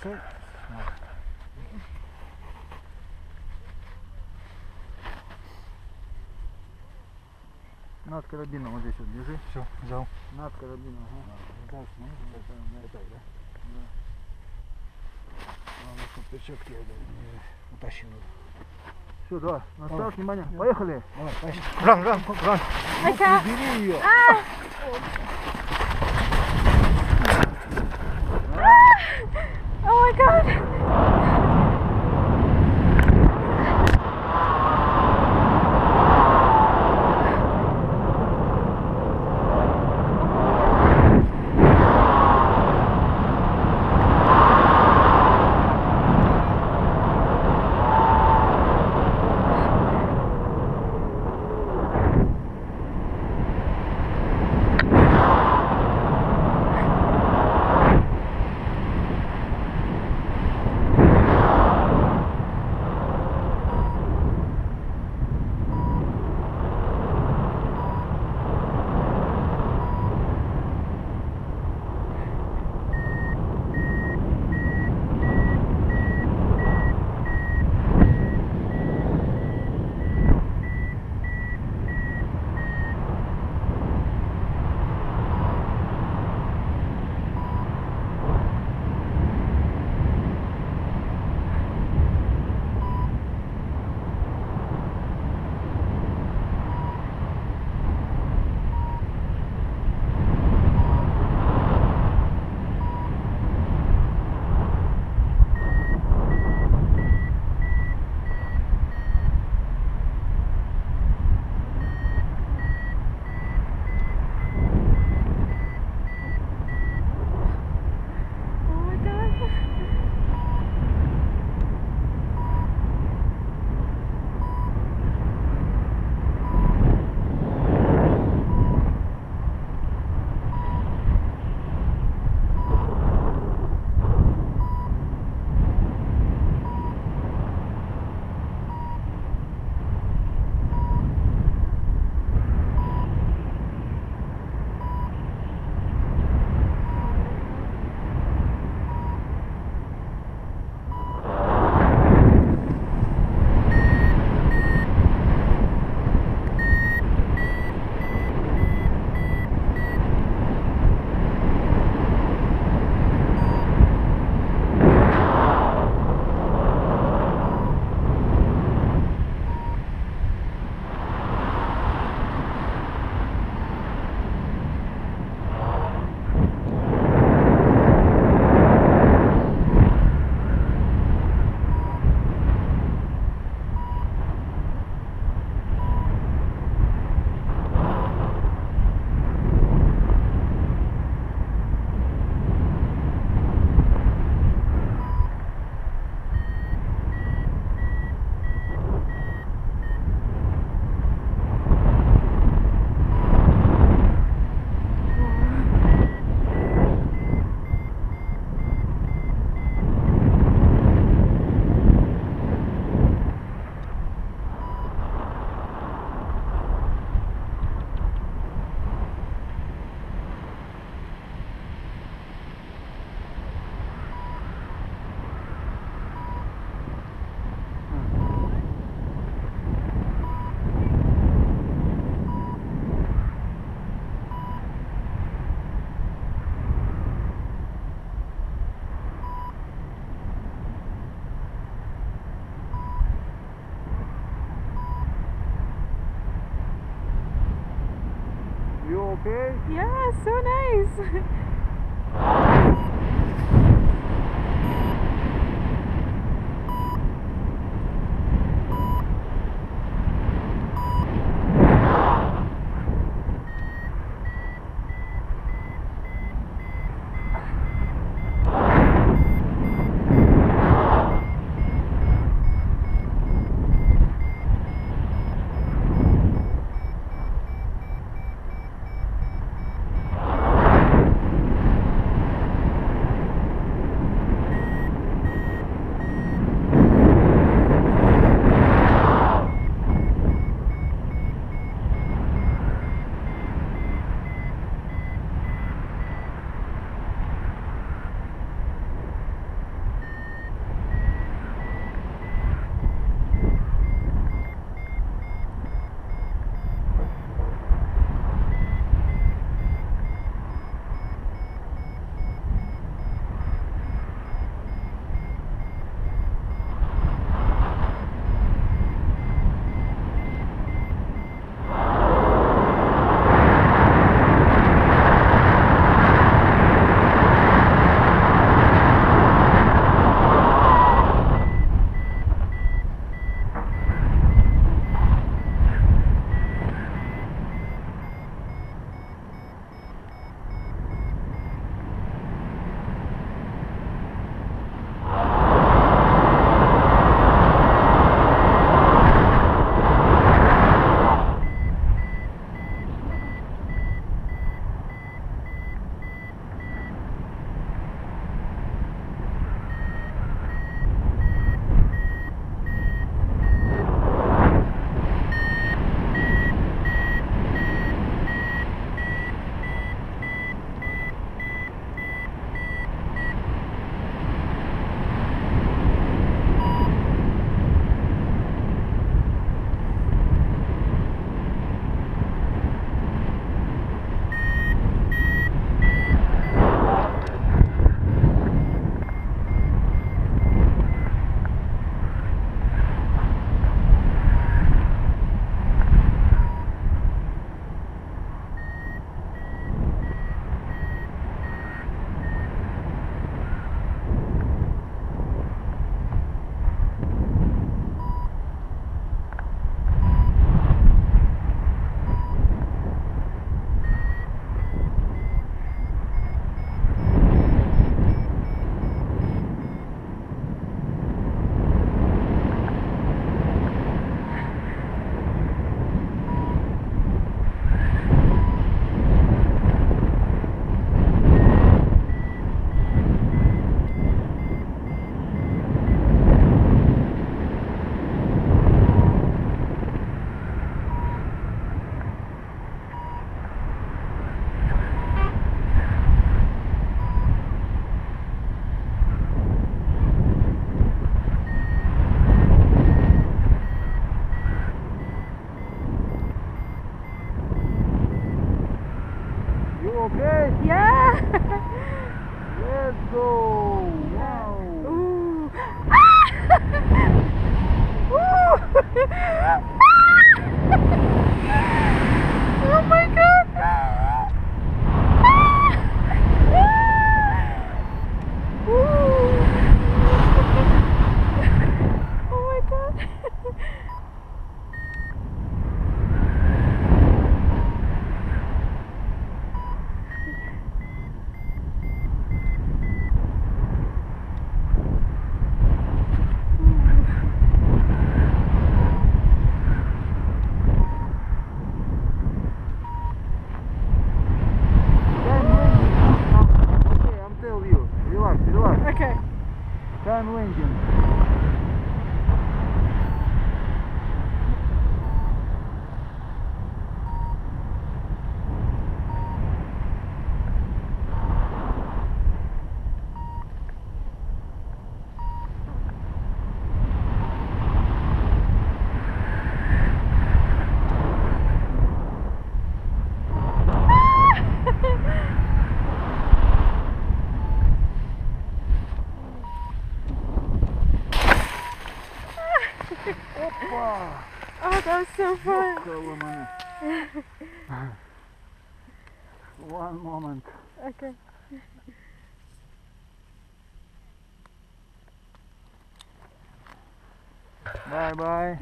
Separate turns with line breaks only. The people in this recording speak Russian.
Все.
Над карабином вот здесь вот держи.
Все, взял.
Над карабином, ага.
Дальше, ну, это, ну, это, да? Главное, чтобы перчатки я не утащил.
Все, давай. Настал, внимание. Поехали.
Давай, поехали.
Ран, ран, ран.
Бери ее.
God.
Okay?
Yeah, so nice.
I'm Lincoln. Opa!
Oh, that was so fun.
One moment.
Okay.
Bye bye.